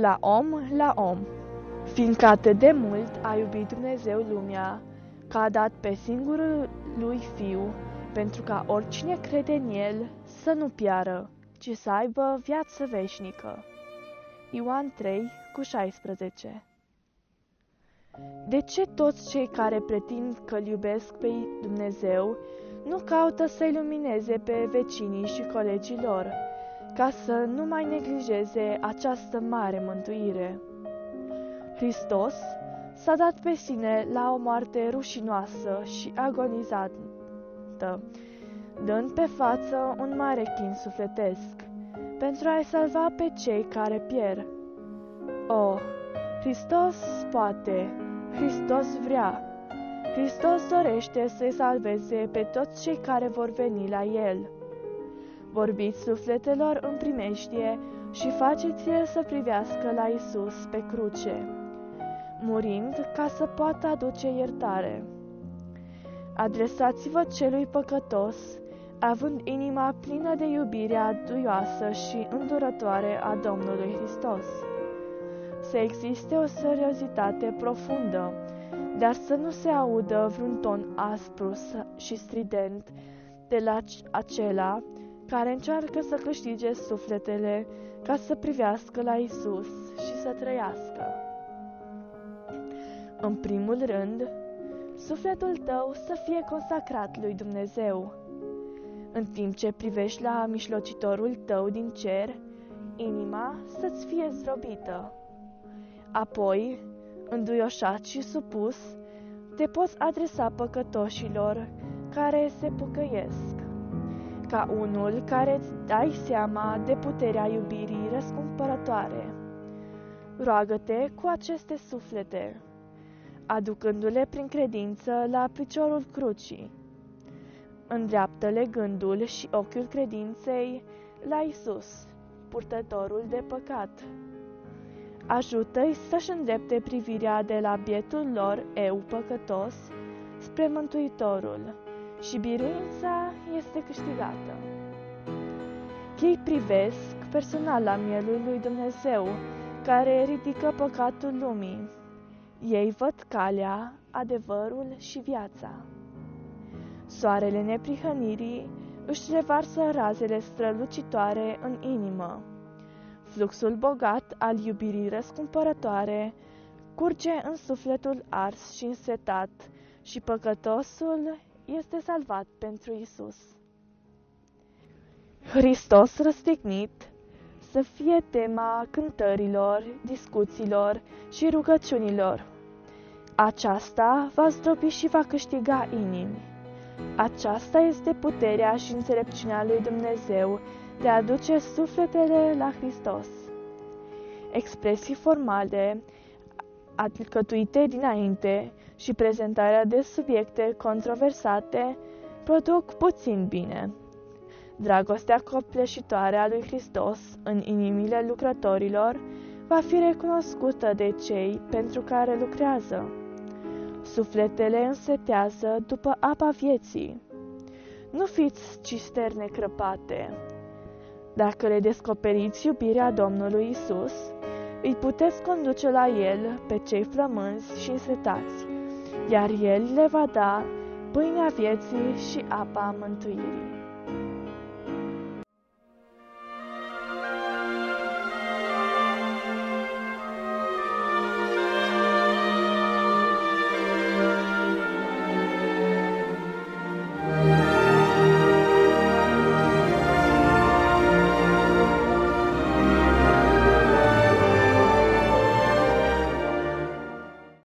la om la om, fiindcă atât de mult a iubit Dumnezeu lumea, că a dat pe singurul lui Fiu, pentru ca oricine crede în El să nu piară, ci să aibă viață veșnică. Ioan 3 cu 16 De ce toți cei care pretind că îl iubesc pe Dumnezeu nu caută să lumineze pe vecinii și colegii lor, ca să nu mai neglijeze această mare mântuire? Hristos s-a dat pe sine la o moarte rușinoasă și agonizantă, dând pe față un mare chin sufletesc, pentru a-i salva pe cei care pierd. Oh, Hristos poate, Hristos vrea, Hristos dorește să-i salveze pe toți cei care vor veni la El. Vorbiți sufletelor în primeștie și faceți-le să privească la Isus pe cruce, murind ca să poată aduce iertare. Adresați-vă celui păcătos, având inima plină de iubirea duioasă și îndurătoare a Domnului Hristos. Să existe o seriozitate profundă, dar să nu se audă vreun ton aspru și strident de la acela care încearcă să câștige sufletele ca să privească la Isus și să trăiască. În primul rând, sufletul tău să fie consacrat lui Dumnezeu. În timp ce privești la mișlocitorul tău din cer, inima să-ți fie zdrobită. Apoi, înduioșat și supus, te poți adresa păcătoșilor care se pucăiesc, ca unul care îți dai seama de puterea iubirii răscumpărătoare. Roagă-te cu aceste suflete, aducându-le prin credință la piciorul crucii. Îndreaptă-le gândul și ochiul credinței la Isus, purtătorul de păcat. Ajută-i să-și îndrepte privirea de la bietul lor eu păcătos spre Mântuitorul și biruința este câștigată. Ei privesc personal la mielul lui Dumnezeu, care ridică păcatul lumii. Ei văd calea, adevărul și viața. Soarele neprihănirii își revarsă razele strălucitoare în inimă Fluxul bogat al iubirii răscumpărătoare curge în sufletul ars și însetat și păcătosul este salvat pentru Isus. Hristos răstignit să fie tema cântărilor, discuțiilor și rugăciunilor. Aceasta va zdrobi și va câștiga inimi. Aceasta este puterea și înțelepciunea lui Dumnezeu de a duce sufletele la Hristos. Expresii formale, alcătuite dinainte și prezentarea de subiecte controversate produc puțin bine. Dragostea copleșitoare a lui Hristos în inimile lucrătorilor va fi recunoscută de cei pentru care lucrează. Sufletele însetează după apa vieții. Nu fiți cisterne crăpate, dacă le descoperiți iubirea Domnului Isus, îi puteți conduce la El pe cei flămânzi și însetați, iar El le va da pâinea vieții și apa mântuirii.